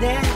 내